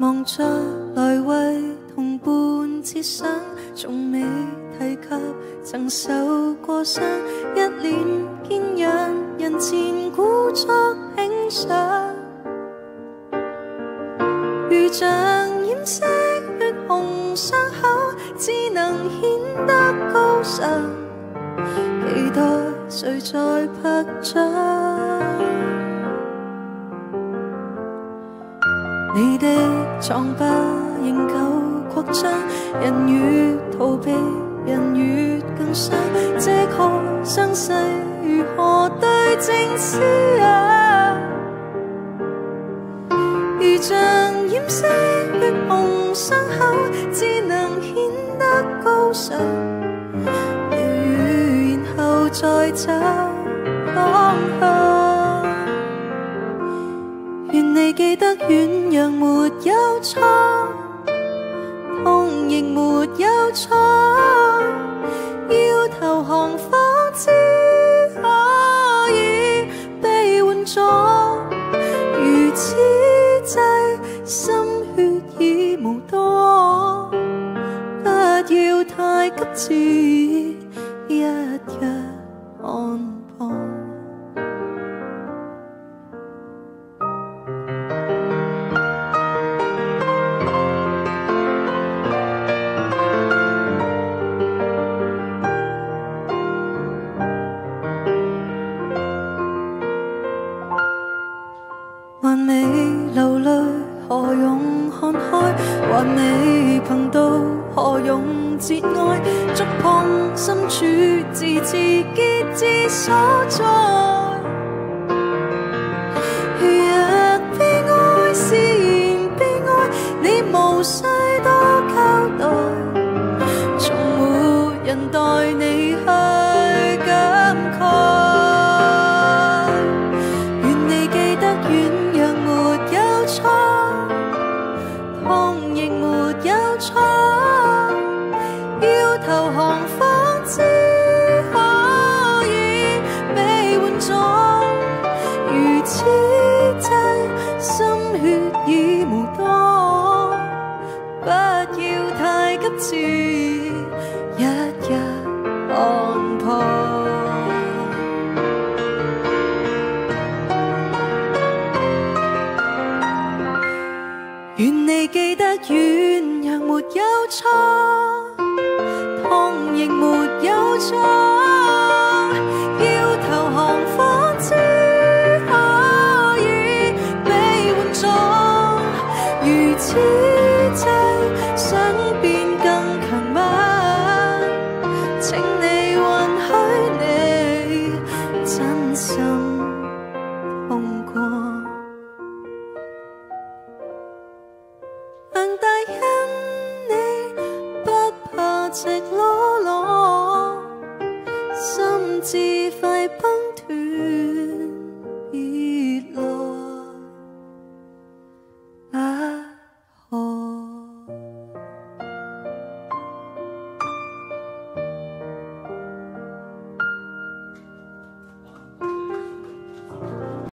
忙着来为同伴设想，从未提及曾受过伤，一脸坚忍，人前故作轻赏，如像染色血红伤口，只能显得高尚，期待谁在拍掌？你的疮疤仍旧扩张，人越逃避，人越更伤。这个伤势如何对症施药？如像染色血红伤口，只能显得高尚。疗愈，然后再找方向。你记得软弱没有错，痛亦没有错，要投降方知可以被援助。如此际，心血已无多，不要太急切一日看。还未流泪，何用看开？还未碰到，何用节哀？触碰深处，自知结知所在。求雄风之可以被换种，如此际心血已无多，不要太急切，一日安排。愿你记得软弱没有错，没有错。赤裸裸，心志快崩。